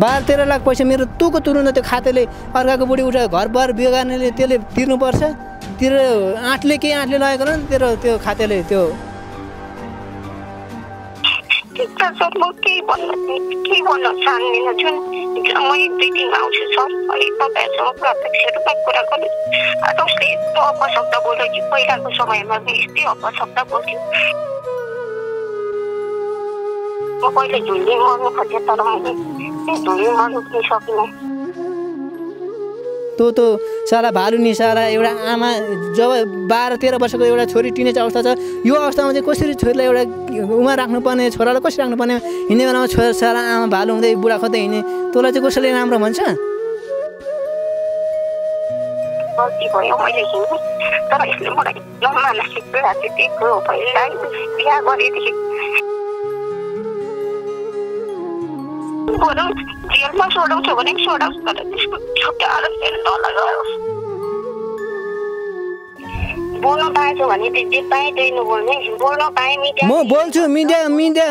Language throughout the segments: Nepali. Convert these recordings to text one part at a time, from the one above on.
बाह्र तेह्र लाख पैसा मेरो तुको तुरुन्त त्यो खाताले अर्काको बुढी उठाएर घर बार बिहे गर्नेले त्यसले तिर्नुपर्छ। तेरो आँटले केही आँटले लगेको र तेरो त्यो खाताले त्यो। सर म मर्नु खोजेँ तर मैले त्यो झुल्ली मर्नु पनि सकिनँ तँ त साला भालु नि साला एउटा आमा जब बाह्र तेह्र वर्षको एउटा छोरी टिनेज अवस्था छ यो अवस्थामा चाहिँ कसरी छोरीलाई एउटा उमा राख्नुपर्ने छोरालाई कसरी राख्नुपर्ने हिँड्ने बेलामा छोरा साला आमा भालु हुँदै बुढा खोज्दै हिँड्ने तँलाई चाहिँ कसैले राम्रो भन्छ गल्ती भयो मैले हिँडेँ तर यसले मलाई पीडा चाहिँ दिएको हो पहिला बिहा गरेदेखि भने तर त्यसको छुट्याएर फेरि नलगाओस् बोल्न पाएछ भने त्यो जे पाएँ त्यही नबोल्ने बोल्न पाएँ मिडिया म बोल्छु मिडिया मिडिया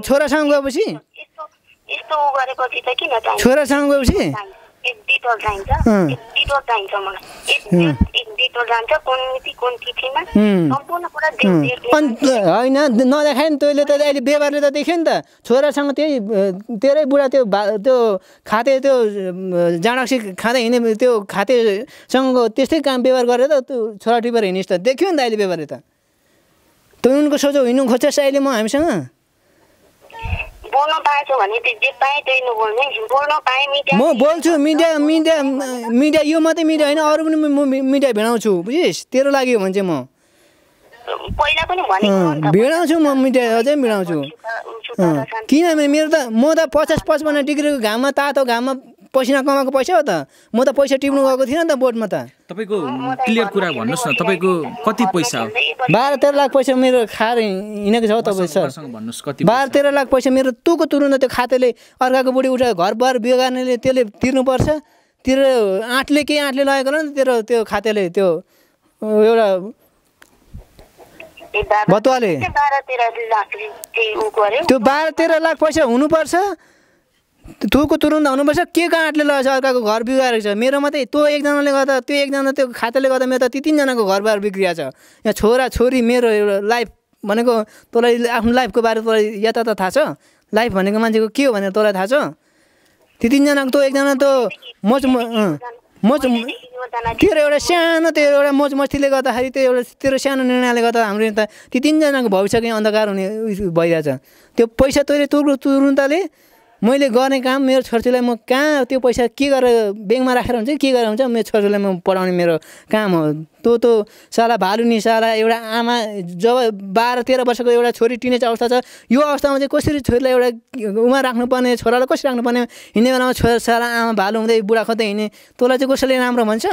छोरासँग गएपछि छोरासँग गएपछि एक डिटोल चाहिन्छ। एक डिटोल चाहिन्छ मलाई। एक एक डिटोल जान्छ। कुन मिति कुन तिथिमा अँ। सम्पूर्ण कुरा अँ, देख अनि होइन नदेखायो नि तैँले त अहिले व्यवहारले त देख्यो नि त। छोरासँग त्यही तेरै बुढा त्यो भा त्यो खाते त्यो जाँडाक्सी खाँदै हिँड्ने त्यो खातेसँग त्यस्तै काम व्यवहार गरेर त त्यो छोरा टिपेर हिँडिस् त। देख्यो नि त अहिले व्यवहारले त। तँ उनको सोझो हिँड्नु खोज्छस् अहिले म हामीसँग बोल्न पाएछ भने त्यो जे पाएँ त्यही नबोल्ने बोल्न पाएँ मिडिया म बोल्छु मिडिया मिडिया मिडिया यो मात्रै मिडिया होइन अरू पनि म मिडिया भिडाउँछु बुझिस् तेरो लागि हो भने चाहिँ म। भिडाउँछु म मिडिया अझै भिडाउँछु किनभने मेरो त म त पचास पचपन्न डिग्रीको घाममा तातो घाममा पसिना कमाएको पैसा हो त म त पैसा टिप्नु गएको थिइनँ नि त बोटमा त तपाईँको क्लियर कुरा भन्नुहोस् न तपाईँको कति पैसा हो बाह्र तेह्र लाख पैसा मेरो खाएर हिँडेको छ हौ तपाईँ सर भन्नुहोस् कति बाह्र तेह्र लाख पैसा मेरो तुको तुरुन्त त्यो खाताले अर्काको बुढी उठाएर घर बार बिहे गर्नेले त्यसले तिर्नुपर्छ तेरो आँटले केही आँटले लगेको र तेरो त्यो खाताले त्यो एउटा बतुवाले। त्यो बाह्र तेह्र लाख पैसा हुनुपर्छ तुको तुरुन्त हुनुपर्छ के को आँटले लगाएछ अर्काको घर बिगारेको छ? मेरो मात्रै त्यो एकजनाले गर्दा त्यो एकजना त्यो खाताले गर्दा मेरो त ती तिनजनाको घरबार बिग्रिया छ। यहाँ छोरा छोरी मेरो एउटा लाइफ भनेको तँलाई आफ्नो लाइफको बारे तँलाई यता त थाहा छ? लाइफ भनेको मान्छेको के हो भनेर तँलाई थाहा छ? ती तिनजनाको त्यो एकजना त मोच मोच तेरो एउटा सानो त्यो एउटा मोज मस्तीले गर्दाखेरि त्यो एउटा तेरो सानो निर्णयले गर्दा हाम्रो त ती तिनजनाको भविष्य अन्धकार हुने भइरहेछ। त्यो पैसा तैँले तुरु तुरुन्तले मैले गर्ने काम मेरो छोरछोरीलाई म कहाँ त्यो पैसा के गरेर ब्याङ्कमा राखेर हुन्छ के गरेर हुन्छ मेरो छोरछोरीलाई म पढाउने मेरो काम हो। तँ त साला भालु नि साला एउटा आमा जब बाह्र तेह्र वर्षको एउटा छोरी टिनेज अवस्था छ यो अवस्थामा चाहिँ कसरी छोरीलाई एउटा उमा राख्नुपर्ने छोरालाई कसरी राख्नुपर्ने हिँड्ने बेलामा छोरा साला आमा भालु हुँदै बुढा खोज्दै हिँड्ने तँलाई चाहिँ कसैले राम्रो भन्छ?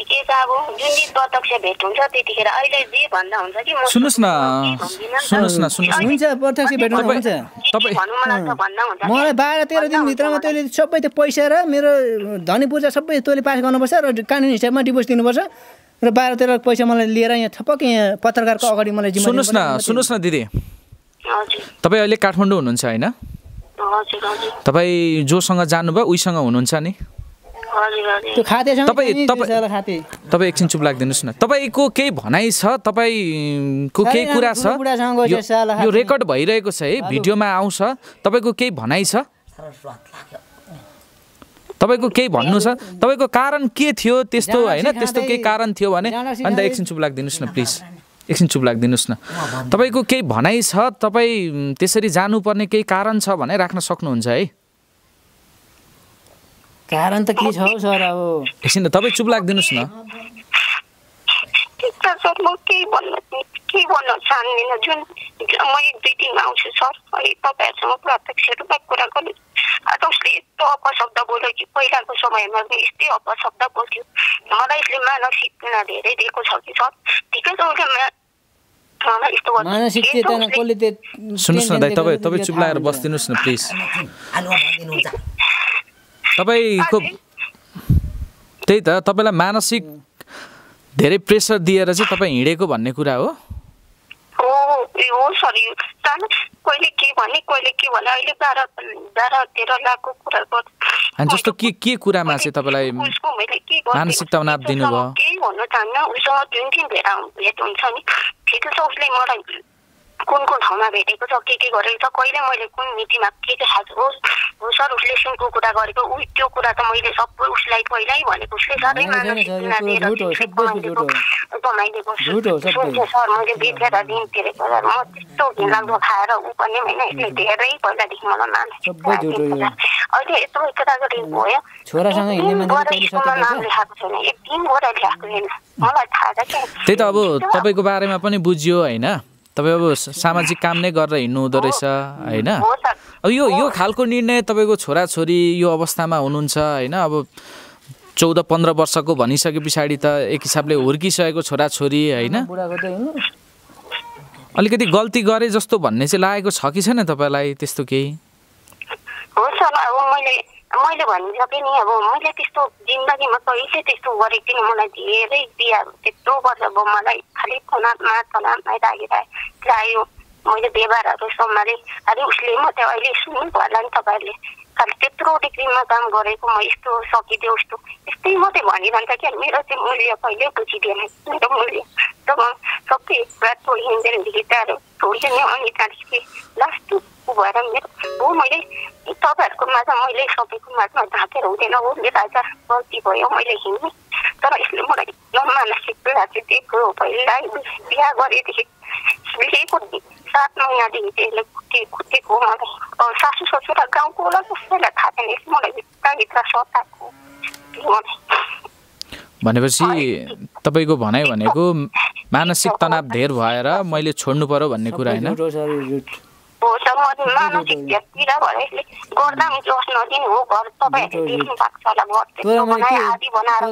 ठिकै छ अब जुन दिन प्रत्यक्ष भेट हुन्छ त्यतिखेर अहिले जे भन्दा हुन्छ कि म सुन्नुहोस् न के भन्दिनँ नि त। सुन्नुहोस् न सुन्नुहोस् न। हुन्छ प्रत्यक्ष भेट्नु हुन्छ। तपाईँ भन्नु मलाई बाह्र तेह्र दिनभित्रमा तैँले सबै त्यो पैसा र मेरो धनी पूजा सबै तैँले पास गर्नुपर्छ र कानुनी हिसाबमा डिभोर्स दिनुपर्छ। र बाह्र तेह्र पैसा मलाई लिएर यहाँ ठपक्क यहाँ पत्रकारको अगाडि मलाई सुन्नुहोस् न। सुन्नुहोस् न दिदी। हजुर। तपाईँ अहिले काठमाडौँ हुनुहुन्छ होइन? हजुर हजुर। तपाईँ जोसँग जानुभयो उहीसँग हुनुहुन्छ नि? त्यो खातेसँग तपाईँ- तपाईँ- तपाईँ एकछिन चुप लाग्दिनुहोस् न। तपाईँको केही भनाइ छ? तपाईँको केही कुरा छ? यो-। रेकर्ड भइरहेको छ है भिडियोमा आउँछ। तपाईँको केही भनाइ छ? तपाईँको केही भन्नु छ? तपाईँको कारण के थियो? त्यस्तो होइन त्यस्तो केही कारण थियो भने अन्त एकछिन चुप लाग्दिनुहोस् न प्लिज। एकछिन चुप लाग्दिनुहोस् न। तपाईँको केही भनाइ छ? तपाईँ त्यसरी जानुपर्ने केही कारण छ भने राख्न सक्नुहुन्छ है। कारण त के छ हौ सर अब? एकछिन तपाईँ चुप लाग्दिनुहोस् न। ठिक छ सर म केही भन्न केही भन्न चाहदिनँ जुन म एक दुई दिनमा आउँछु सर अनि तपाईँहरूसँग प्रत्यक्ष रूपमा कुरा गर्नु। आज उसले यस्तो अपशब्द बोल्यो कि पहिलाको समयमा पनि यस्तै अपशब्द बोल्थ्यो। मलाई यसले मानसिक पीडा धेरै दिएको छ कि सर? ठिकै छ उसले। मानसिक चेतना कसले सुन्नुहोस् न दाइ तपाईँ चुप हुन्छ। बसिदिनुहोस् न प्लिज। तपाईँको त्यही त तपाईँलाई मानसिक धेरै प्रेसर दिएर चाहिँ तपाईँ हिँडेको भन्ने कुरा हो? हो सर। यो कहिले के भने कहिले के भने अहिले बाह्र बाह्र तेह्र लाखको कुरा गर्छ जस्तो के के कुरामा चाहिँ तपाईँलाई मानसिक तनाव दिनुभयो? केही भन्नु चाहन्न उसँग जुन दिन भेट हुन्छ नि। ठिकै छ उसले मलाई कुन कुन ठाउँमा भेटेको छ के के गरेको छ कहिले मैले कुन मितिमा के के खाएको होस् हो सर उसले सुनको कुरा गरेको ऊ त्यो कुरा त मैले सबै उसलाई पहिल्यै भनेको उसले सधैँ हो, कमाइदिएको हो। हो सर मैले बेचेर दिन तिरेको सर म त्यस्तो घिनलाग्दो खाएर ऊ पनि होइन यसले धेरै पहिलादेखि मलाई हो यो। अहिले यत्रो केटाकेटी भयो नाम लेखाएको छैन एक दिन गएर ल्याएको छैन मलाई थाहा छ क्या त्यही त अब तपाईँको बारेमा पनि बुझियो होइन तपाईँ अब सामाजिक काम नै गरेर हिँड्नु हुँदो रहेछ होइन? अब यो यो खालको निर्णय तपाईँको छोराछोरी यो अवस्थामा हुनुहुन्छ होइन? अब चौध पन्ध्र वर्षको भनिसके पछाडि त एक हिसाबले हुर्किसकेको छोराछोरी होइन? अलिकति गल्ती गरे जस्तो भन्ने चाहिँ लागेको छ कि छैन तपाईँलाई त्यस्तो केही? मैले भनिसकेँ नि अब मैले त्यस्तो जिन्दगीमा कहिले त्यस्तो गरेको थिइनँ। मलाई धेरै बिहाहरू त्यत्रो वर्ष अब मलाई खालि तनावमा तनावमै लागिरहे लाग्यो मैले व्यवहारहरू सम्हालेँ। अरे उसले मात्रै अहिले सुन्नु होला नि तपाईँहरूले। खालि त्यत्रो डिग्रीमा काम गरेको म यस्तो सकिदियो उस्तो। यस्तै मात्रै भनिरहन्छ क्या। मेरो चाहिँ मूल्य कहिले बुझिदिएन। मेरो मूल्य जब सबै कुरा छोडिदिँदैन भित्ताहरू छोडिदिने अनि त्यहाँदेखि लास्ट ऊ भएर मेरो हो मैले तपाईँहरूको माझमा मैले सबैको माझमा ढाकेर हुँदैन हो मेरो आज गल्ती भयो मैले हिँड्ने। तर यसले मलाई एकदम मानसिक पीडा चाहिँ दिएको हो पहिला बिहा गरेदेखि लिएको सात महिनादेखि चाहिँ यसले कुटे कुटेको हो मलाई सासू ससुरा गाउँको होला कसैलाई थाहा छैन यसले मलाई भित्रभित्र सताएको मलाई। भनेपछि तपाईँको भनाइ भनेको मानसिक तनाव धेर भएर मैले छोड्नु पर्यो भन्ने कुरा होइन? हो सर म मानसिक गर्दा पनि जोस नदिने हो घर तपाईँहरूले देख्नु भएको छ होला घर बनाए आदि बनाएर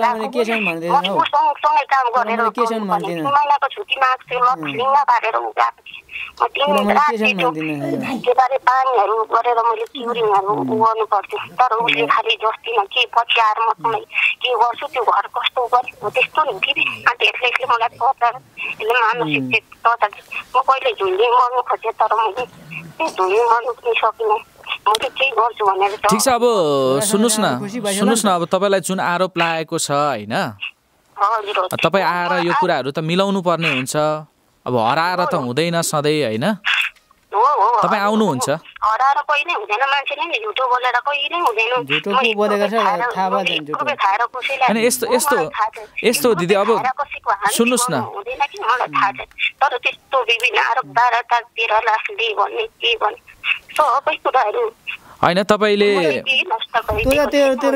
गएको। सँगसँगै काम गरेर महिनाको छुट्टी माग्छु पारेर गएको त्यो बारे पानीहरू गरेर मैले क्युरिङहरू गर्नु पर्थ्यो तर उसले खालि जस्तिन के पछि आएर म के गर्छु त्यो घर कस्तो गर्छु हो। त्यस्तो नि दिदी अन्त यसले यसले मलाई तताएर यसले मानसिक तताएर म कहिले झुन्डी मर्नु खोजेँ तर मैले त्यो झुन्डी मर्नु पनि सकिनँ म चाहिँ केही गर्छु भनेर त- ठिक छ अब सुन्नुहोस् न सुन्नुहोस् न अब तपाईँलाई जुन आरोप लागेको छ होइन। तपाईँ आएर यो कुराहरू त मिलाउनु पर्ने हुन्छ। अब हराएर त हुँदैन सधैँ होइन? हो हो तपाईँ आउनुहुन्छ? हराएर कहिले हुँदैन नि झुटो बोलेर कहिले हुँदैन। होइन, यस्तो- हो, यस्तो-। यस्तो दिदी, अब सुन्नुहोस् न। तर त्यस्तो विभिन्न आरोप बाह्र तार तेह्र लाख दे भन्ने के भन्ने सबै कुराहरू। होइन तपाईँले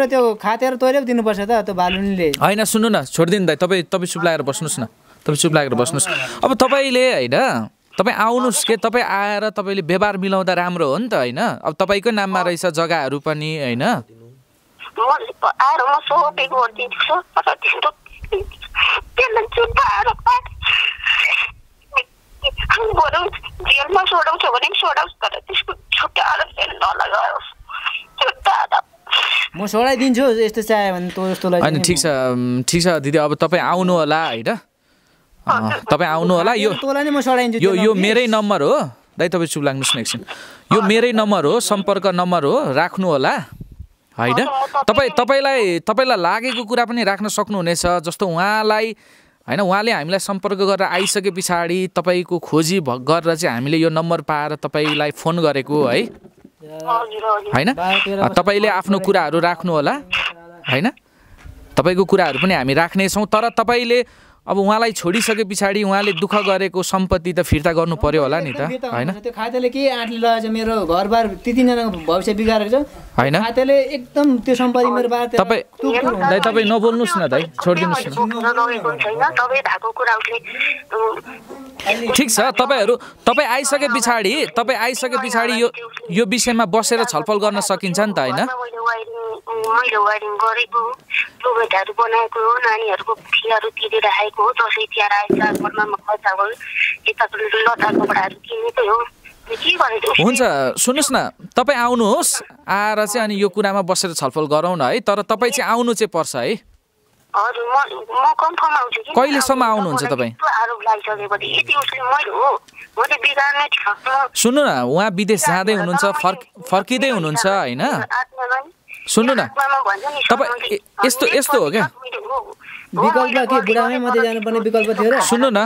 त्यो खातेर तैँले पो दिनुपर्छ त त्यो बालुनीले। होइन सुन्नु न छोडिदिनु दाइ तपाईँ तपाईँ चुप लागेर बस्नुहोस् न। तपाईँ चुप लागेर बस्नुहोस्। अब तपाईँले होइन तपाईँ आउनुहोस् के? तपाईँ आएर तपाईँले व्यवहार मिलाउँदा राम्रो हो नि त होइन? अब तपाईँकै नाममा रहेछ जग्गाहरू पनि होइन? म जेलमा सोडाउँछ भने पनि सोडाउँछ तर त्यसको नलगाओस् सोडाइदिन्छु यस्तो चाह्यो भने तँ होइन ठिक छ ठिक छ दिदी। अब तपाईँ आउनु होला होइन? तपाईँ आउनु होला। यो यो यो। मेरै नम्बर हो। दाइ तपाईँ चुप लाग्नुहोस् न एकछिन। यो मेरै नम्बर हो सम्पर्क नम्बर हो राख्नु होला। होइन? तपाईँ तपाईँलाई तपाईँलाई लागेको कुरा पनि राख्न सक्नुहुनेछ। जस्तो उहाँलाई होइन उहाँले हामीलाई सम्पर्क गरेर आइसके पछाडि तपाईँको खोजी भ- गरेर चाहिँ हामीले यो नम्बर पाएर तपाईँलाई फोन गरेको है। होइन? तपाईँले आफ्नो कुराहरू राख्नु होला। होइन? तपाईँको कुराहरू पनि हामी राख्नेछौँ। तर तपाईँले अब उहाँलाई छोडिसके पछाडि उहाँले दुःख गरेको सम्पत्ति त फिर्ता गर्नु पर्यो होला नि त होइन। त्यो खाताले के आँटले लगाएछ मेरो घरबार ती तिनजनाको भविष्य बिगारेको छ होइन खाताले एकदम त्यो सम्पत्ति मेरो बार तपाईँ दाइ तपाईँ नबोल्नुहोस् न दाइ छोडिदिनुहोस् न ठिक छ तपाईँहरू तपाईँ आइसके पछाडि तपाईँ आइसके पछाडि यो यो विषयमा बसेर छलफल गर्न सकिन्छ नि त होइन मैले वायरिङ गरेको प्रोभेटहरू बनाएको नानीहरूको फीहरू तिरेर आएको दसैँ तिहार आएछ घरमा खर्च भयो यताको लता कपडाहरू किनेकै हो। हुन्छ सुन्नुहोस् न तपाईँ आउनुहोस् आएर चाहिँ अनि यो कुरामा बसेर छलफल गरौँ न है तर तपाईँ चाहिँ आउनु चाहिँ पर्छ है। कहिलेसम्म आउनुहुन्छ तपाईँ? हो सुन्नु न उहाँ विदेश जाँदै हुनुहुन्छ फर्क फर्किँदै हुनुहुन्छ होइन? सुन्नु न तपाईँ यस्तो यस्तो हो क्या विकल्प के बुढामै मात्रै जानुपर्ने विकल्प थियो र सुन्नु न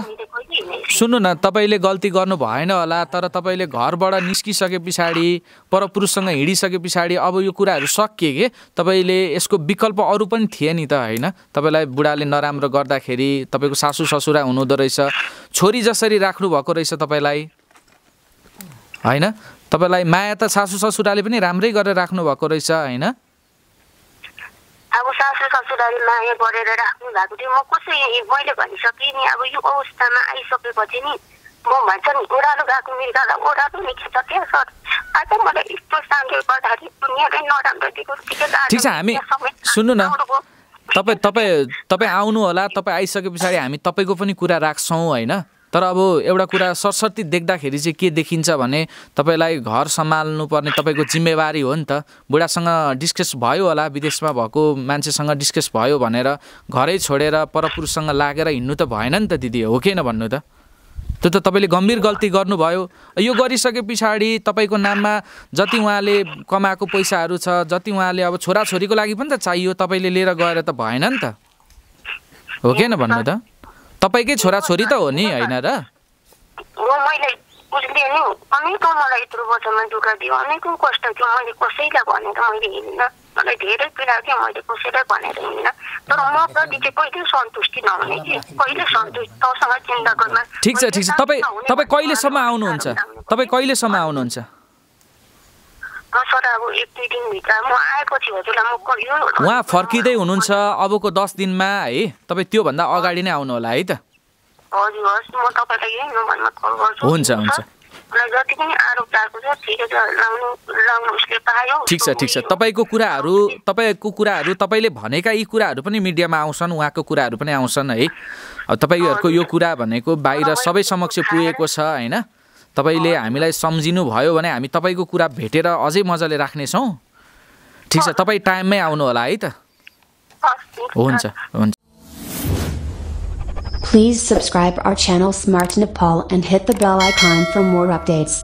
सुन्नु न तपाईँले गल्ती गर्नु भएन होला तर तपाईँले घरबाट निस्किसके पछाडि परपुरुषसँग हिँडिसके पछाडि अब यो कुराहरू सकिए के तपाईँले यसको विकल्प अरू पनि थिए नि त होइन तपाईँलाई बुढाले नराम्रो गर्दाखेरि तपाईँको सासु ससुरा हुनुहुँदो रहेछ छोरी जसरी राख्नु भएको रहेछ तपाईँलाई होइन तपाईँलाई माया त सासु ससुराले पनि राम्रै गरेर राख्नु भएको रहेछ होइन सासु ससुराले माया गरेर राख्नु भएको थियो। म कसै मैले भनिसकेँ नि? अब यो अवस्थामा आइसकेपछि नि म भन्छ नि ओह्रालो गएको मृगलाई ओह्रालो नि खेल्छ क्या सर आज मलाई यस्तो शान्ति गर्दाखेरि दुनियाँकै नराम्रो दिएको ठिक छ हामी सुन्नु न। तपाईँ तपाईँ तपाईँ आउनु होला तपाईँ आइसके पछाडि हामी तपाईँको पनि कुरा राख्छौँ होइन? तर अब एउटा कुरा सरसर्ती देख्दाखेरि चाहिँ के देखिन्छ भने तपाईँलाई घर सम्हाल्नु पर्ने तपाईँको जिम्मेवारी हो नि त। बुढासँग डिस्कस भयो होला विदेशमा भएको मान्छेसँग डिस्कस भयो भनेर घरै छोडेर परपुरुषसँग लागेर हिँड्नु त भएन नि त दिदी हो कि भन्नु त? त्यो त तपाईँले गम्भीर गल्ती गर्नुभयो। यो गरिसके पछाडि तपाईँको नाममा जति उहाँले कमाएको पैसाहरू छ जति उहाँले अब छोराछोरीको लागि पनि त चाहियो तपाईँले लिएर गएर त भएन नि त। हो कि भन्नु त? तपाईँकै छोराछोरी त हो नि होइन र? हो मैले उसले नि अनेकौँ मलाई यत्रो वर्षमा दुःख दियो अनेकौँ कष्ट थियो मैले कसैलाई भनेर मैले हिँड्दिनँ मलाई धेरै पीडा थियो मैले कसैलाई भनेर हिँड्दिनँ तर म प्रति चाहिँ कहिले सन्तुष्टि नहुने कि कहिले सन्तुष्टि तँसँग चिन्ता गर्न ठिक छ ठिक छ। तपाईँ तपाईँ कहिलेसम्म आउनुहुन्छ? तपाईँ कहिलेसम्म आउनुहुन्छ? एक दुई दिनभित्र म आएपछि हजुरलाई म क- यो उहाँ फर्किँदै हुनुहुन्छ अबको दस दिनमा है? तपाईँ त्योभन्दा अगाडि नै आउनु होला है त? हजुर हस् म तपाईँलाई यही नम्बरमा कल गर्छु। हुन्छ, हुन्छ। मलाई जति पनि आरोप लागेको छ ठिकै छ लाउनु लाउनु उसले पायो। ठिक छ ठिक छ। तपाईँको कुराहरू तपाईँको कुराहरू तपाईँले भनेका यी कुराहरू पनि मिडियामा आउँछन् उहाँको कुराहरू पनि आउँछन् है? तपाईँहरूको यो कुरा भनेको बाहिर सबै समक्ष पुगेको छ होइन? तपाईँले हामीलाई सम्झिनु भयो भने हामी तपाईँको कुरा भेटेर अझै मजाले राख्नेछौँ ठिक छ तपाईँ टाइममै आउनु होला है त हस्, हुन्छ हुन्छ Please subscribe our channel Smart Nepal and hit the bell icon for more updates.